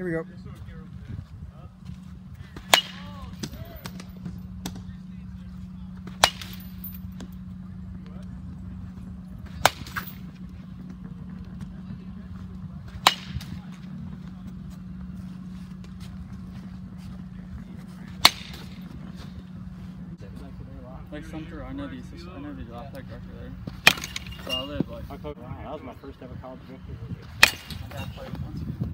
Here we go. Like Sumter, I know the assistant, I know the tech director there. So I live like. Wow, that was my first ever college victory. My dad played.